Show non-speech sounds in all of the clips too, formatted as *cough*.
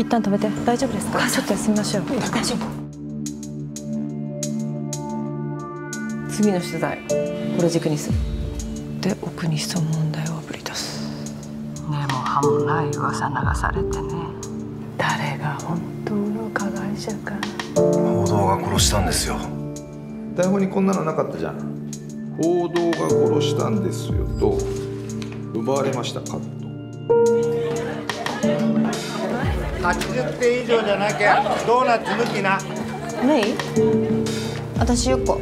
一旦止めて。大丈夫ですか？ちょっと休みましょう。大丈夫。*laughs* 次の取材これ軸にする。で奥に潜む問題をあぶり出す。根も葉もない噂流されてね。誰が本当の加害者か。報道が殺したんですよ。台本にこんなのなかったじゃん。報道が殺したんですよと奪われましたカット80点以上じゃなきゃドーナツ抜きな。メイ私ゆっこ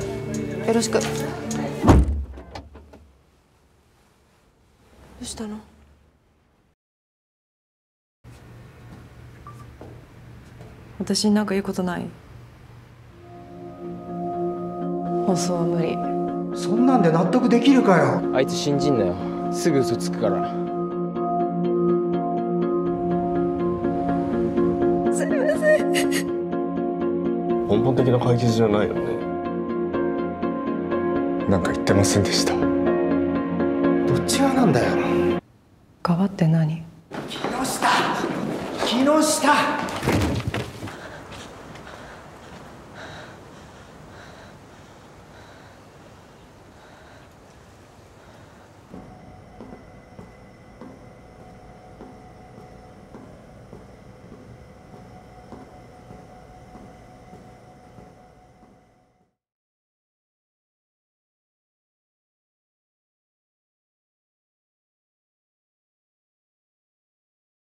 よろしく。どうしたの？私になんか言うことない？放送は無理。そんなんで納得できるかよ。あいつ信じんなよ。すぐ嘘つくから根 *laughs* 本的な解決じゃないよね。なんか言ってませんでした。どっち側なんだよ。側って何？木下。木下